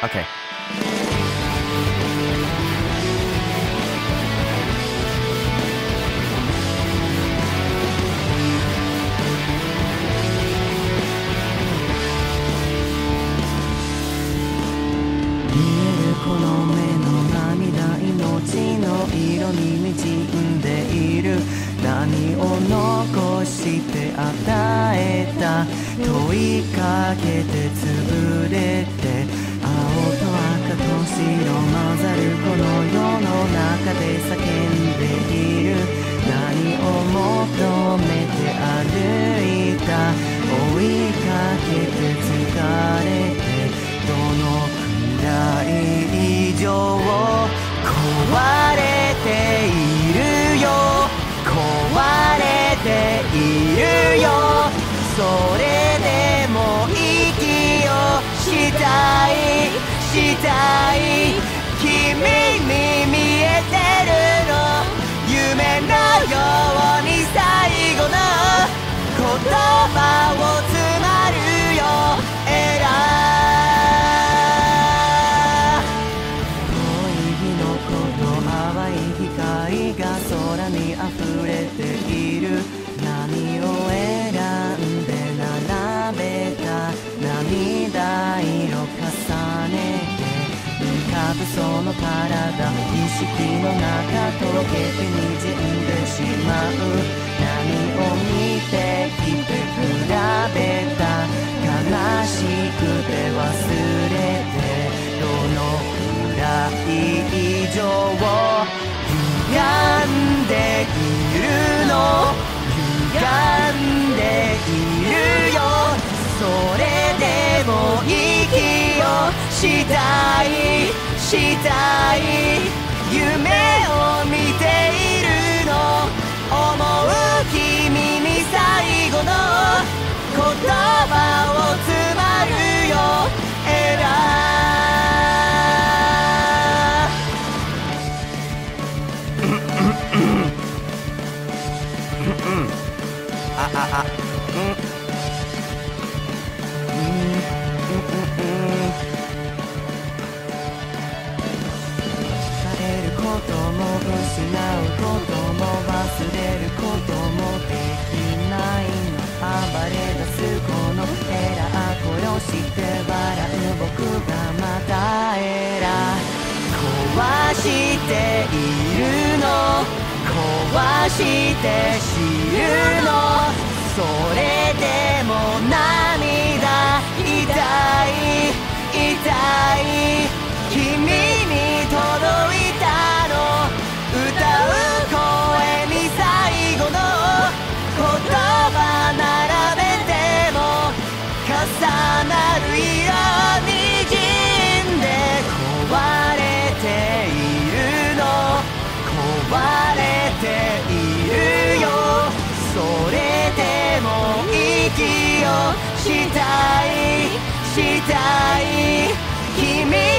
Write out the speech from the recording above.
Okay.「見えるこの目の涙命の色に滲んでいる」「何を残して与えた」「問いかけて潰れ赤と白混ざるこの世の中で叫んでいる」「何を求めて歩いた」「追いかけて疲れて」どのくらい以上壊れているよ。壊れているよ。それその体意識の中溶けて滲んでしまう何を見てきて比べた悲しくて忘れてどのくらい以上歪んでいるの歪んでいるよそれでも息をしたいしたい夢を見ているの思う君に最後の言葉を詰まるよエラーあ、あ、あ。れ出すこのエラー殺して笑う僕がまたエラー。壊しているの。壊して知るの。をしたいしたい。君